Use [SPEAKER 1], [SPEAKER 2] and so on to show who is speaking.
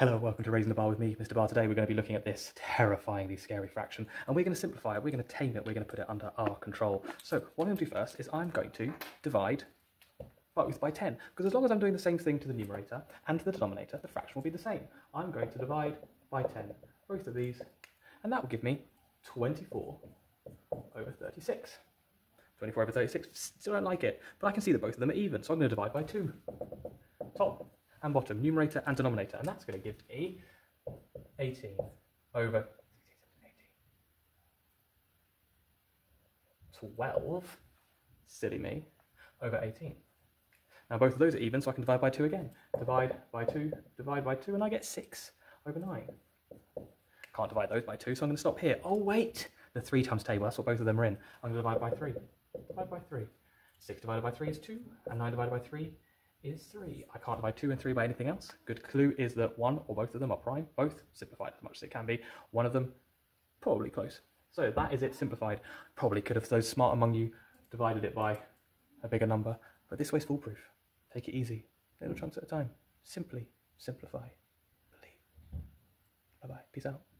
[SPEAKER 1] Hello, welcome to Raising the Bar with me, Mr. Barr. Today we're going to be looking at this terrifyingly scary fraction and we're going to simplify it, we're going to tame it, we're going to put it under our control. So what I'm going to do first is I'm going to divide both by 10 because as long as I'm doing the same thing to the numerator and to the denominator, the fraction will be the same. I'm going to divide by 10 both of these and that will give me 24 over 36. 24 over 36, still don't like it, but I can see that both of them are even, so I'm going to divide by 2. Top and bottom, numerator and denominator, and that's going to give me 18 over 12, silly me, over 18. Now both of those are even, so I can divide by 2 again. Divide by 2, divide by 2, and I get 6 over 9. Can't divide those by 2, so I'm going to stop here. Oh, wait! The 3 times table, that's what both of them are in. I'm going to divide by 3. Divide by 3. 6 divided by 3 is 2, and 9 divided by 3 is 3. I can't divide 2 and 3 by anything else. Good clue is that one or both of them are prime, both simplified as much as it can be. One of them probably close. So that is it simplified. Probably could have those smart among you divided it by a bigger number, but this way's foolproof. Take it easy, little chunks at a time. Simply simplify. Believe. Bye bye. Peace out.